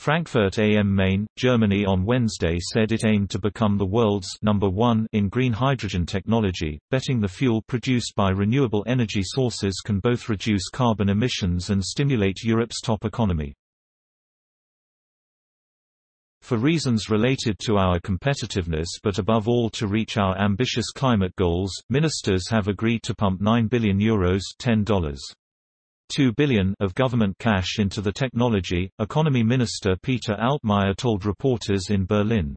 Frankfurt am Main, Germany on Wednesday said it aimed to become the world's number one in green hydrogen technology, betting the fuel produced by renewable energy sources can both reduce carbon emissions and stimulate Europe's top economy. For reasons related to our competitiveness but above all to reach our ambitious climate goals, ministers have agreed to pump €9 billion Euros $10. 2 billion of government cash into the technology, Economy Minister Peter Altmaier told reporters in Berlin.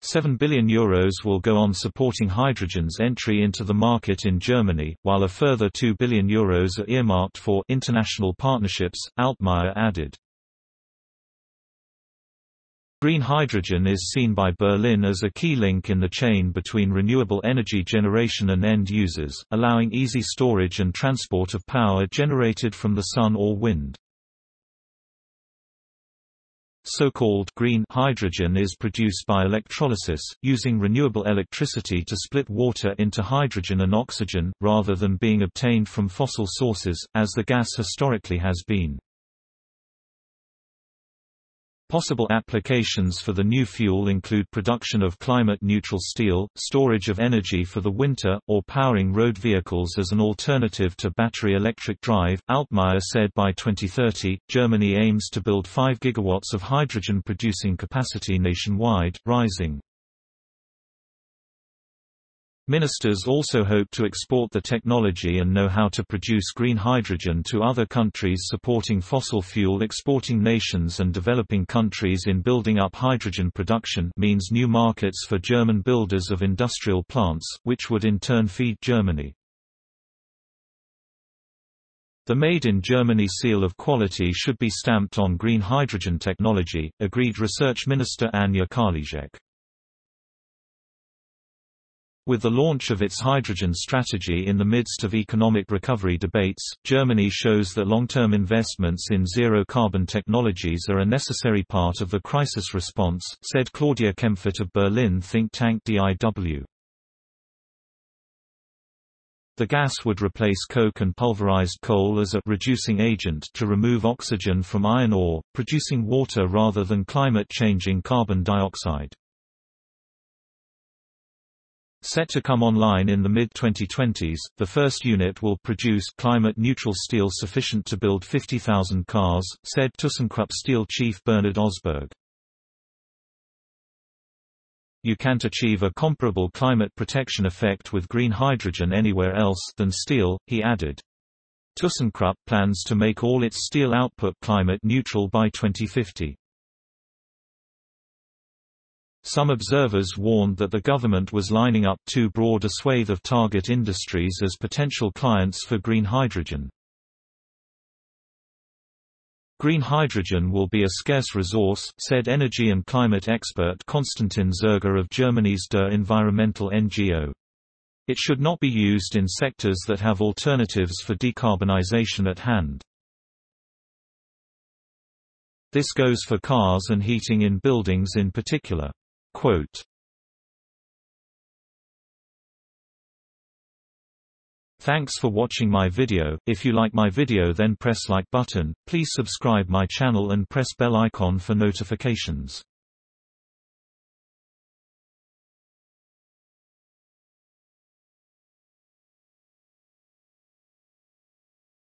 7 billion euros will go on supporting hydrogen's entry into the market in Germany, while a further 2 billion euros are earmarked for international partnerships, Altmaier added. Green hydrogen is seen by Berlin as a key link in the chain between renewable energy generation and end users, allowing easy storage and transport of power generated from the sun or wind. So-called green hydrogen is produced by electrolysis, using renewable electricity to split water into hydrogen and oxygen, rather than being obtained from fossil sources, as the gas historically has been. Possible applications for the new fuel include production of climate-neutral steel, storage of energy for the winter, or powering road vehicles as an alternative to battery electric drive. Altmaier said by 2030, Germany aims to build 5 gigawatts of hydrogen producing capacity nationwide, rising Ministers also hope to export the technology and know how to produce green hydrogen to other countries supporting fossil fuel exporting nations and developing countries in building up hydrogen production means new markets for German builders of industrial plants, which would in turn feed Germany. The Made in Germany seal of quality should be stamped on green hydrogen technology, agreed Research Minister Anja Karliczek. With the launch of its hydrogen strategy in the midst of economic recovery debates, Germany shows that long-term investments in zero-carbon technologies are a necessary part of the crisis response, said Claudia Kemfert of Berlin think tank DIW. The gas would replace coke and pulverized coal as a reducing agent to remove oxygen from iron ore, producing water rather than climate-changing carbon dioxide. Set to come online in the mid-2020s, the first unit will produce climate-neutral steel sufficient to build 50,000 cars, said ThyssenKrupp Steel chief Bernhard Osburg. You can't achieve a comparable climate protection effect with green hydrogen anywhere else than steel, he added. ThyssenKrupp plans to make all its steel output climate neutral by 2050. Some observers warned that the government was lining up too broad a swathe of target industries as potential clients for green hydrogen. Green hydrogen will be a scarce resource, said energy and climate expert Konstantin Zerger of Germany's DUH Environmental NGO. It should not be used in sectors that have alternatives for decarbonization at hand. This goes for cars and heating in buildings in particular. Quote, Thanks for watching my video, if you like my video then press like button, please subscribe my channel and press bell icon for notifications.